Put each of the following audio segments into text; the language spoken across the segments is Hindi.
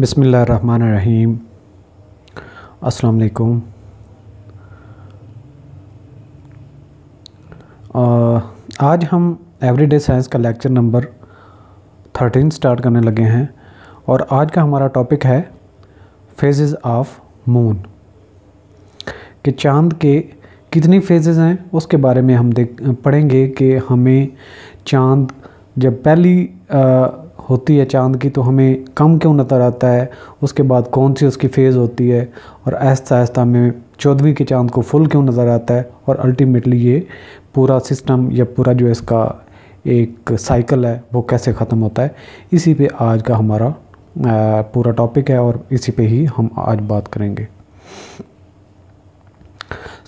बिसमीम अस्सलाम आज हम एवरीडे साइंस का लेक्चर नंबर थर्टीन स्टार्ट करने लगे हैं और आज का हमारा टॉपिक है फेजेस ऑफ़ मून कि चाँद के कितनी फेजेस हैं उसके बारे में हम देख पढ़ेंगे कि हमें चाँद जब पहली आ, होती है चाँद की तो हमें कम क्यों नज़र आता है? उसके बाद कौन सी उसकी फ़ेज़ होती है? और आहिस्ता आहिस्ता हमें चौदहवीं के चाँद को फुल क्यों नज़र आता है? और अल्टीमेटली ये पूरा सिस्टम या पूरा जो इसका एक साइकिल है, वो कैसे ख़त्म होता है? इसी पे आज का हमारा पूरा टॉपिक है और इसी पे ही हम आज बात करेंगे।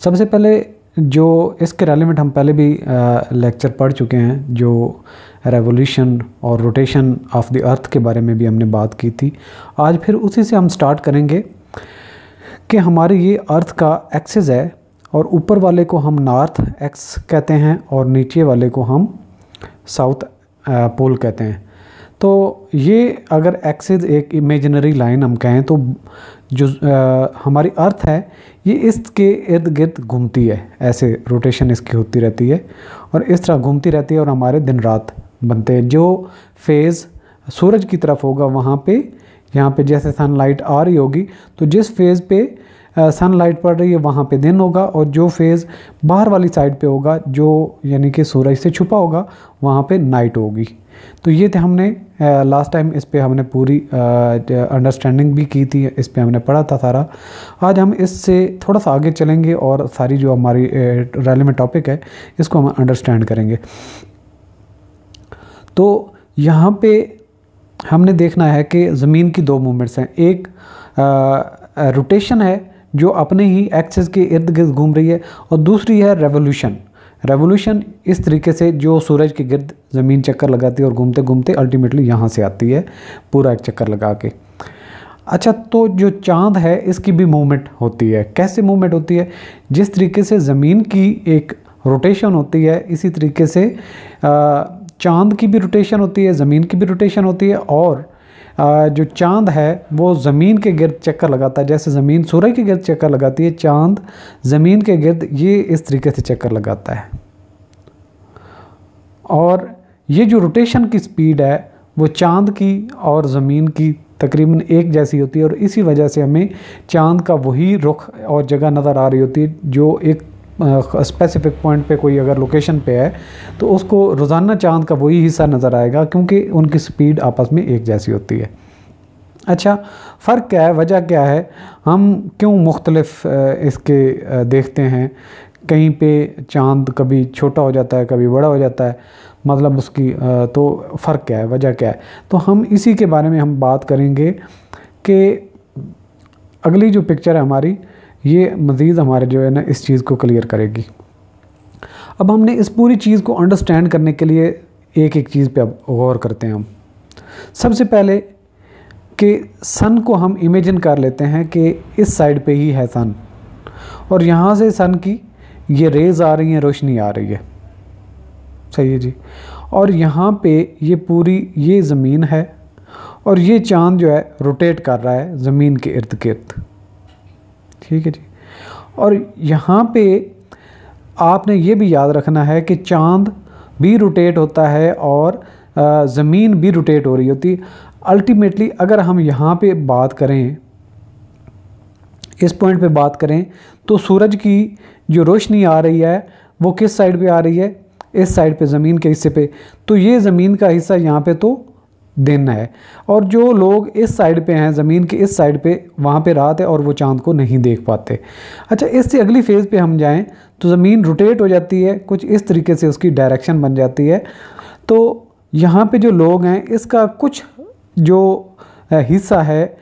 सबसे पहले जो इसके रेलिवेंट हम पहले भी लेक्चर पढ़ चुके हैं, जो रेवोल्यूशन और रोटेशन ऑफ़ द अर्थ के बारे में भी हमने बात की थी। आज फिर उसी से हम स्टार्ट करेंगे कि हमारे ये अर्थ का एक्सेस है और ऊपर वाले को हम नॉर्थ एक्स कहते हैं और नीचे वाले को हम साउथ पोल कहते हैं। तो ये अगर एक्सिस एक इमेजिनरी लाइन हम कहें तो जो आ, हमारी अर्थ है ये इसके इर्द गिर्द घूमती है। ऐसे रोटेशन इसकी होती रहती है और इस तरह घूमती रहती है और हमारे दिन रात बनते हैं। जो फ़ेज़ सूरज की तरफ़ होगा वहाँ पे यहाँ पे जैसे सनलाइट आ रही होगी तो जिस फ़ेज़ पे सनलाइट पड़ रही है वहाँ पे दिन होगा और जो फ़ेज़ बाहर वाली साइड पे होगा जो यानी कि सूरज से छुपा होगा वहाँ पे नाइट होगी। तो ये थे हमने लास्ट टाइम इस पर हमने पूरी अंडरस्टैंडिंग भी की थी, इस पर हमने पढ़ा था सारा। आज हम इससे थोड़ा सा आगे चलेंगे और सारी जो हमारी रेलिवेंट टॉपिक है, इसको हम अंडरस्टैंड करेंगे। तो यहाँ पे हमने देखना है कि ज़मीन की दो मूवमेंट्स हैं। एक रोटेशन है, जो अपने ही एक्सेस के इर्द गिर्द घूम रही है, और दूसरी है रेवोल्यूशन रेवोल्यूशन इस तरीके से जो सूरज के गिर्द ज़मीन चक्कर लगाती है और घूमते घूमते अल्टीमेटली यहाँ से आती है, पूरा एक चक्कर लगा के। अच्छा तो जो चाँद है, इसकी भी मूवमेंट होती है। कैसे मूवमेंट होती है? जिस तरीके से ज़मीन की एक रोटेशन होती है, इसी तरीके से चाँद की भी रोटेशन होती है, ज़मीन की भी रोटेशन होती है और जो चाँद है, वो ज़मीन के गिर्द चक्कर लगाता है। जैसे ज़मीन सूरज के गिर्द चक्कर लगाती है, चाँद ज़मीन के गिर्द ये इस तरीके से चक्कर लगाता है। और ये जो रोटेशन की स्पीड है, वो चाँद की और ज़मीन की तकरीबन एक जैसी होती है और इसी वजह से हमें चाँद का वही रुख और जगह नज़र आ रही होती है, जो एक स्पेसिफिक पॉइंट पे कोई अगर लोकेशन पे है तो उसको रोज़ाना चाँद का वही हिस्सा नज़र आएगा क्योंकि उनकी स्पीड आपस में एक जैसी होती है। अच्छा फ़र्क क्या है? वजह क्या है? हम क्यों मुख्तलफ इसके देखते हैं? कहीं पे चाँद कभी छोटा हो जाता है, कभी बड़ा हो जाता है मतलब उसकी तो फ़र्क क्या है? वजह क्या है? तो हम इसी के बारे में हम बात करेंगे कि अगली जो पिक्चर है हमारी ये मज़ीद हमारे जो है ना, इस चीज़ को क्लियर करेगी। अब हमने इस पूरी चीज़ को अंडरस्टैंड करने के लिए एक एक चीज़ पे अब गौर करते हैं हम। सबसे पहले कि सन को हम इमेजिन कर लेते हैं कि इस साइड पे ही है सन और यहाँ से सन की ये रेज़ आ रही हैं, रोशनी आ रही है। सही है जी? और यहाँ पे ये पूरी, ये ज़मीन है और ये चाँद जो है रोटेट कर रहा है ज़मीन के इर्द गिर्द ठीक है जी। और यहाँ पे आपने ये भी याद रखना है कि चाँद भी रोटेट होता है और ज़मीन भी रोटेट हो रही होती। है अल्टीमेटली अगर हम यहाँ पे बात करें, इस पॉइंट पे बात करें तो सूरज की जो रोशनी आ रही है, वो किस साइड पे आ रही है? इस साइड पे, ज़मीन के हिस्से पे। तो ये ज़मीन का हिस्सा यहाँ पे तो दिन है। और जो लोग इस साइड पे हैं, ज़मीन के इस साइड पे, वहाँ पे रात है और वो चाँद को नहीं देख पाते। अच्छा इससे अगली फ़ेज़ पे हम जाएँ तो ज़मीन रोटेट हो जाती है, कुछ इस तरीके से उसकी डायरेक्शन बन जाती है। तो यहाँ पे जो लोग हैं, इसका कुछ जो हिस्सा है,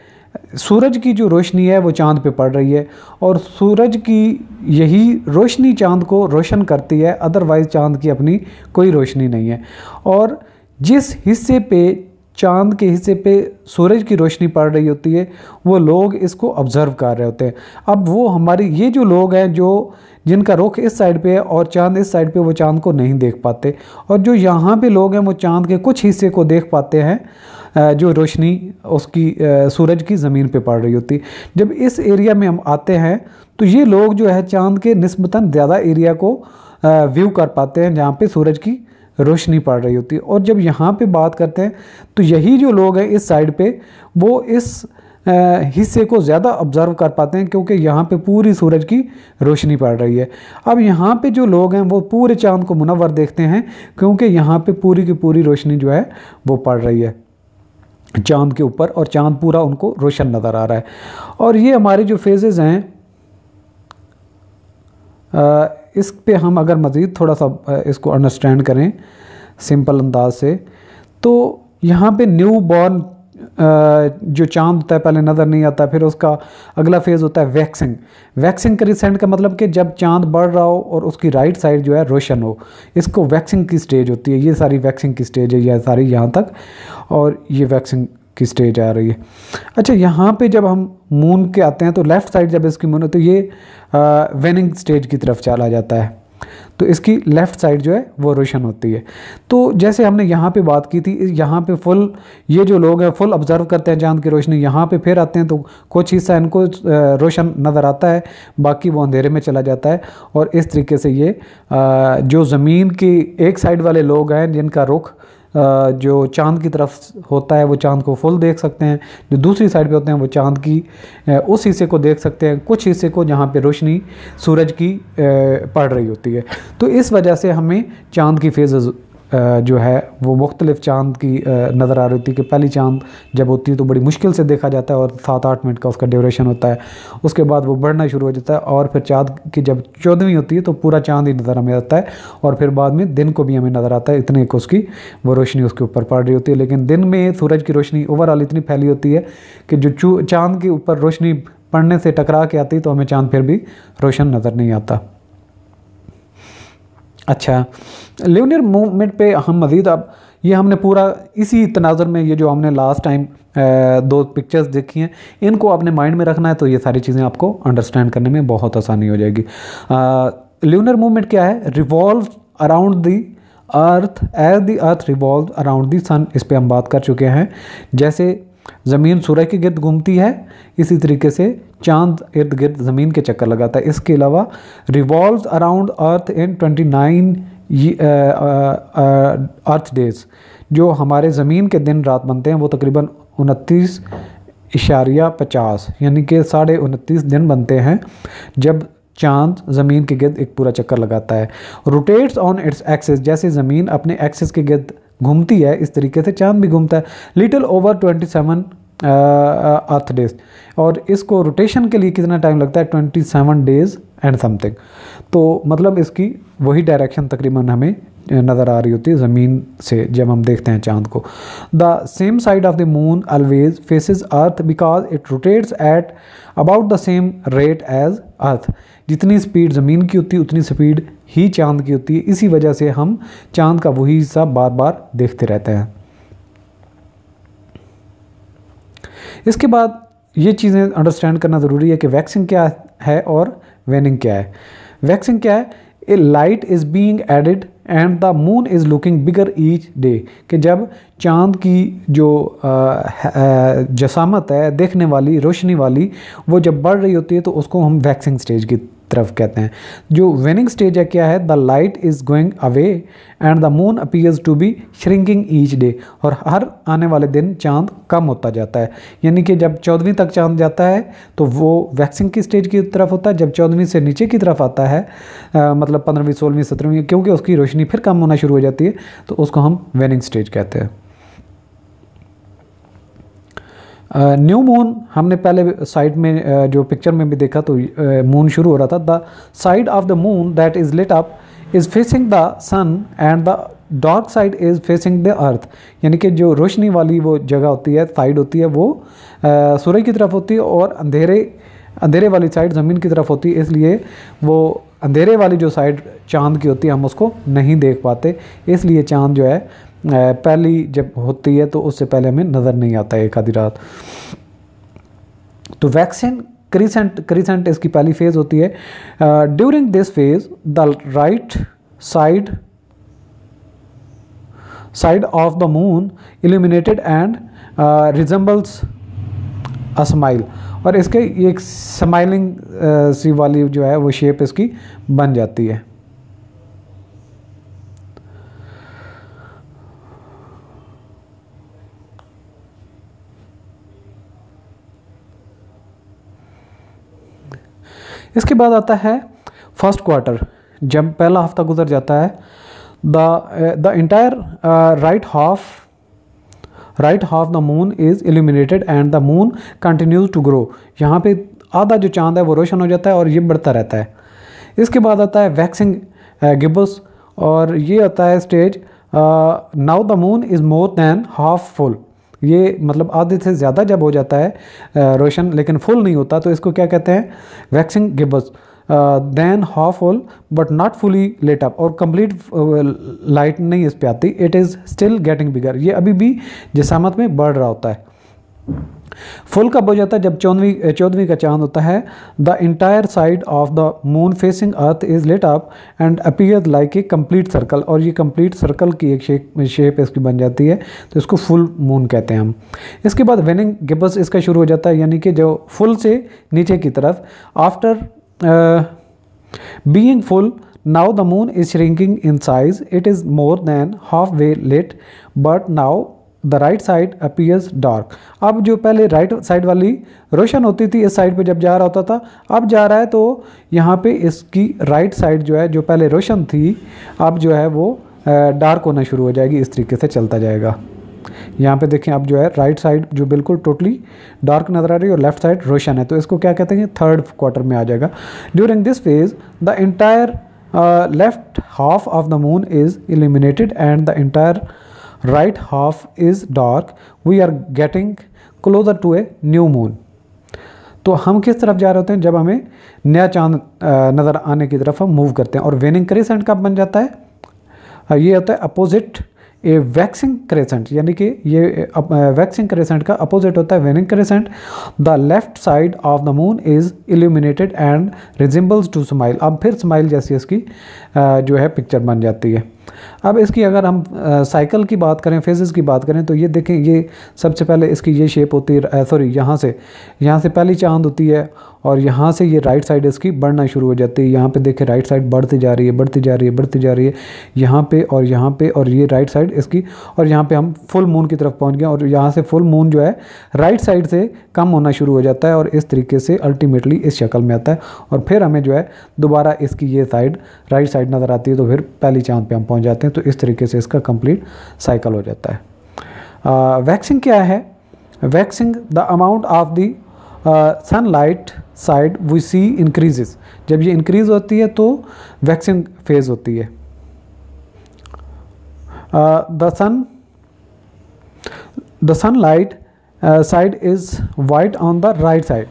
सूरज की जो रोशनी है, वो चाँद पे पड़ रही है। और सूरज की यही रोशनी चाँद को रोशन करती है अदरवाइज़ चाँद की अपनी कोई रोशनी नहीं है। और जिस हिस्से पे चाँद के हिस्से पे सूरज की रोशनी पड़ रही होती है, वो लोग इसको ऑब्ज़र्व कर रहे होते हैं। अब वो हमारी, ये जो लोग हैं जो, जिनका रुख इस साइड पे है और चाँद इस साइड पे, वो चाँद को नहीं देख पाते। और जो यहाँ पे लोग हैं, वो चाँद के कुछ हिस्से को देख पाते हैं जो रोशनी उसकी सूरज की ज़मीन पे पड़ रही होती। जब इस एरिया में हम आते हैं तो ये लोग जो है चाँद के नस्बता ज़्यादा एरिया को व्यू कर पाते हैं, जहाँ पे सूरज की रोशनी पड़ रही होती है। और जब यहाँ पे बात करते हैं तो यही जो लोग हैं इस साइड पे, वो इस हिस्से को ज़्यादा ऑब्ज़र्व कर पाते हैं क्योंकि यहाँ पे पूरी सूरज की रोशनी पड़ रही है। अब यहाँ पे जो लोग हैं, वो पूरे चाँद को मुनवर देखते हैं क्योंकि यहाँ पे पूरी की पूरी रोशनी जो है, वो पड़ रही है। चाँद के ऊपर और चाँद पूरा उनको रोशन नज़र आ रहा है। और ये हमारे जो फेजेज़ हैं इस पे हम अगर मज़ीद थोड़ा सा इसको अंडरस्टैंड करें सिंपल अंदाज से तो यहाँ पे न्यू बॉर्न जो चाँद होता है, पहले नज़र नहीं आता, फिर उसका अगला फ़ेज़ होता है वैक्सिंग वैक्सिंग क्रिसेंट का मतलब कि जब चाँद बढ़ रहा हो और उसकी राइट साइड जो है रोशन हो, इसको वैक्सिंग की स्टेज होती है, ये सारी वैक्सिंग की स्टेज है यह सारी यहाँ तक, और ये वैक्सिंग की स्टेज आ रही है। अच्छा यहाँ पे जब हम मून के आते हैं तो लेफ़्ट साइड जब इसकी मून है तो ये वेनिंग स्टेज की तरफ़ चला जाता है। तो इसकी लेफ़्ट साइड जो है, वो रोशन होती है। तो जैसे हमने यहाँ पे बात की थी, यहाँ पे फुल ये जो लोग हैं फुल ऑब्ज़र्व करते हैं चाँद की रोशनी, यहाँ पे फिर आते हैं तो कुछ हिस्सा इनको रोशन नज़र आता है, बाकी वो अंधेरे में चला जाता है। और इस तरीके से ये जो ज़मीन की एक साइड वाले लोग हैं, जिनका रुख जो चाँद की तरफ़ होता है, वो चाँद को फुल देख सकते हैं। जो दूसरी साइड पे होते हैं, वो चाँद की उस हिस्से को देख सकते हैं। कुछ हिस्से को जहाँ पे रोशनी सूरज की पड़ रही होती है। तो इस वजह से हमें चाँद की फ़ेज़ जो है, वो मुख्तलिफ़ चाँद की नज़र आ रही होती है कि पहली चाँद जब होती है तो बड़ी मुश्किल से देखा जाता है और सात आठ मिनट का उसका ड्यूरेशन होता है। उसके बाद वो बढ़ना शुरू हो जाता है और फिर चाँद की जब चौदहवीं होती है तो पूरा चाँद ही नज़र हमें आता है और फिर बाद में दिन को भी हमें नज़र आता है। इतने को उसकी, वो रोशनी उसके ऊपर पड़ रही होती है। लेकिन दिन में सूरज की रोशनी ओवरऑल इतनी फैली होती है कि जो चाँद के ऊपर रोशनी पड़ने से टकरा के आती तो हमें चाँद फिर भी रोशन नज़र नहीं आता। अच्छा लिवनियर मूवमेंट पे हम मज़ीद अब, ये हमने पूरा इसी तनाजर में ये जो हमने लास्ट टाइम दो पिक्चर्स देखी हैं, इनको आपने माइंड में रखना है तो ये सारी चीज़ें आपको अंडरस्टैंड करने में बहुत आसानी हो जाएगी। ल्यूनर मूवमेंट क्या है? Revolve around the earth as the earth revolve around the sun इस पर हम बात कर चुके हैं। जैसे ज़मीन सूर्य के गिर्द घूमती है, इसी तरीके से चाँद इर्द गिर्द ज़मीन के चक्कर लगाता है। इसके अलावा revolve around earth in twenty nine earth days जो हमारे ज़मीन के दिन रात बनते हैं, वो तकरीबन उनतीस इशारिया पचास, यानी कि साढ़े उनतीस दिन बनते हैं, जब चाँद ज़मीन के गिर्द एक पूरा चक्कर लगाता है। रोटेट्स ऑन इट्स एक्सेस जैसे ज़मीन अपने एक्सेस के गिर्द घूमती है, इस तरीके से चाँद भी घूमता है। Little over twenty seven earth days और इसको रोटेशन के लिए कितना टाइम लगता है? Twenty seven days and something तो मतलब इसकी वही डायरेक्शन तकरीबन हमें नज़र आ रही होती है ज़मीन से, जब हम देखते हैं चाँद को। The same side of the moon always faces earth because it rotates at about the same rate as earth जितनी स्पीड ज़मीन की होती है, उतनी स्पीड ही चाँद की होती है। इसी वजह से हम चाँद का वही हिस्सा बार बार देखते रहते हैं। इसके बाद ये चीज़ें अंडरस्टैंड करना ज़रूरी है कि वैक्सिंग क्या है और वेनिंग क्या है? वैक्सिंग क्या है? A light is being added and the moon is looking bigger each day कि जब चाँद की जो जसामत है, देखने वाली, रोशनी वाली, वो जब बढ़ रही होती है तो उसको हम वैक्सिंग स्टेज की तरफ़ कहते हैं। जो वेनिंग स्टेज है क्या है? The light is going away and the moon appears to be shrinking each day और हर आने वाले दिन चाँद कम होता जाता है। यानी कि जब चौदहवीं तक चाँद जाता है तो वो वैक्सिंग की स्टेज की तरफ़ होता है। जब चौदहवीं से नीचे की तरफ़ आता है आ, मतलब पंद्रहवीं सोलहवीं सत्रहवीं क्योंकि उसकी रोशनी फिर कम होना शुरू हो जाती है तो उसको हम वेनिंग स्टेज कहते हैं। न्यू मून, हमने पहले साइड में जो पिक्चर में भी देखा तो मून शुरू हो रहा था। The side of the moon that is lit up is facing the sun and the dark side is facing the earth यानी कि जो रोशनी वाली वो जगह होती है साइड होती है, वो सूरज की तरफ़ होती है और अंधेरे अंधेरे वाली साइड ज़मीन की तरफ़ होती है। इसलिए वो अंधेरे वाली जो साइड चाँद की होती है, हम उसको नहीं देख पाते। इसलिए चाँद जो है पहली जब होती है तो उससे पहले हमें नज़र नहीं आता एक आधी रात। तो वैक्सीन क्रीसेंट क्रीसेंट इसकी पहली फ़ेज़ होती है। During this phase the right side side of the moon illuminated and resembles a smile और इसके एक स्माइलिंग सी वाली जो है, वो शेप इसकी बन जाती है। इसके बाद आता है फ़र्स्ट क्वार्टर, जब पहला हफ़्ता गुजर जाता है, the the entire right half right half the moon is illuminated and the moon continues to grow. यहाँ पे आधा जो चाँद है वो रोशन हो जाता है और ये बढ़ता रहता है। इसके बाद आता है वैक्सिंग गिब्बस और ये आता है stage now the moon is more than half full. ये मतलब आधे से ज़्यादा जब हो जाता है रोशन, लेकिन फुल नहीं होता तो इसको क्या कहते हैं? Waxing gibbous then half all but not fully lit up और कंप्लीट लाइट नहीं इस पर आती it is still getting bigger ये अभी भी जिसामत में बढ़ रहा होता है। फुल कब हो जाता है जब चौदहवीं चौदहवीं का चाँद होता है। The entire side of the moon facing earth is lit up and appear like a complete circle और ये कंप्लीट सर्कल की एक शेप शेप इसकी बन जाती है तो इसको फुल मून कहते हैं हम। इसके बाद वेनिंग गिबस इसका शुरू हो जाता है, यानी कि जो फुल से नीचे की तरफ़। After being full, now the moon is shrinking in size. It is more than halfway lit, but now the right side appears dark अब जो पहले राइट right साइड वाली रोशन होती थी, इस साइड पे जब जा रहा होता था, अब जा रहा है तो यहाँ पे इसकी राइट right साइड जो है, जो पहले रोशन थी, अब जो है वो डार्क होना शुरू हो जाएगी, इस तरीके से चलता जाएगा। यहाँ पे देखें, अब जो है राइट साइड जो बिल्कुल टोटली डार्क नज़र आ रही है और लेफ़्ट साइड रोशन है। तो इसको क्या कहते हैं? थर्ड क्वार्टर में आ जाएगा। During this phase the entire left half of the moon is illuminated and the entire right half is dark we are getting closer to a new moon तो हम किस तरफ़ जा रहे होते हैं? जब हमें नया चाँद नज़र आने की तरफ़ हम मूव करते हैं और वेनिंग क्रेसेंट कब बन जाता है? ये होता है अपोजिट ए वैक्सिंग क्रेसेंट यानी कि ये वैक्सिंग क्रेसेंट का अपोजिट होता है waning crescent the left side of the moon is illuminated and resembles to smile अब फिर स्माइल जैसी इसकी जो है पिक्चर बन जाती है। अब इसकी अगर हम साइकिल की बात करें फेजेस की बात करें तो ये देखें, ये सबसे पहले इसकी ये शेप होती है सॉरी यहाँ से यहाँ से पहली चाँद होती है और यहाँ से ये राइट साइड इसकी बढ़ना शुरू हो जाती है। यहाँ पे देखें राइट साइड बढ़ती जा रही है, बढ़ती जा रही है, बढ़ती जा रही है, यहाँ पे और यहाँ पे और ये राइट साइड इसकी और यहाँ पे हम फुल मून की तरफ़ पहुँच गए और यहाँ से फुल मून जो है राइट साइड से कम होना शुरू हो जाता है और इस तरीके से अल्टीमेटली इस शक्ल में आता है। और फिर हमें जो है, दोबारा इसकी ये साइड राइट साइड नज़र आती है तो फिर पहली चाँद पर हम पहुँच जाते हैं तो इस तरीके से इसका कंप्लीट साइकिल हो जाता है। वैक्सिंग क्या है? Waxing the amount of the sunlight side we see increases जब ये इंक्रीज होती है तो वैक्सिंग फ़ेज़ होती है। The sun the sunlight side is white on the right side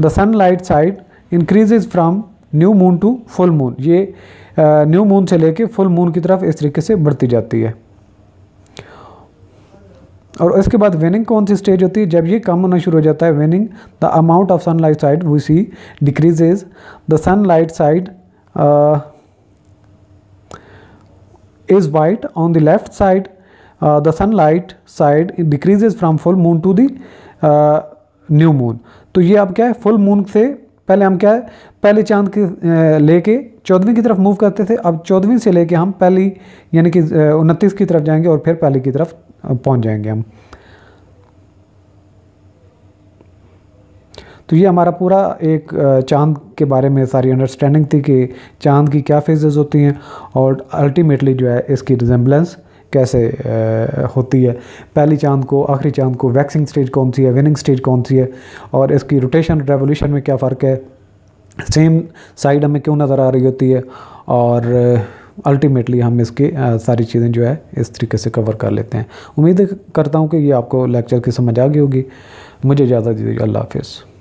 the sunlight side increases from new moon to full moon ये न्यू मून से लेके फुल मून की तरफ़ इस तरीके से बढ़ती जाती है। और इसके बाद वेनिंग कौन सी स्टेज होती है? जब ये कम होना शुरू हो जाता है waning the amount of sunlight side we see decreases the sunlight side is white on the left side the sunlight side decreases from full moon to new moon तो ये अब क्या है? फुल मून से पहले हम क्या है, पहले चाँद के लेके चौदहवीं की तरफ़ मूव करते थे, अब चौदहवीं से लेके हम पहली, यानी कि उनतीस की तरफ़ जाएँगे और फिर पहली की तरफ़ पहुँच जाएँगे हम। तो ये हमारा पूरा एक चाँद के बारे में सारी अंडरस्टैंडिंग थी कि चाँद की क्या फेजेस होती हैं और अल्टीमेटली जो है इसकी रिजेंबलेंस कैसे होती है। पहली चाँद को, आखिरी चाँद को वैक्सिंग स्टेज कौन सी है विनिंग स्टेज कौन सी है, और इसकी रोटेशन रेवोल्यूशन में क्या फ़र्क है? सेम साइड हमें क्यों नज़र आ रही होती है? और अल्टीमेटली हम इसकी सारी चीज़ें जो है, इस तरीके से कवर कर लेते हैं। उम्मीद करता हूँ कि ये आपको लेक्चर की समझ आ गई होगी। मुझे ज़्यादा दीजिए अल्लाह हाफिज़।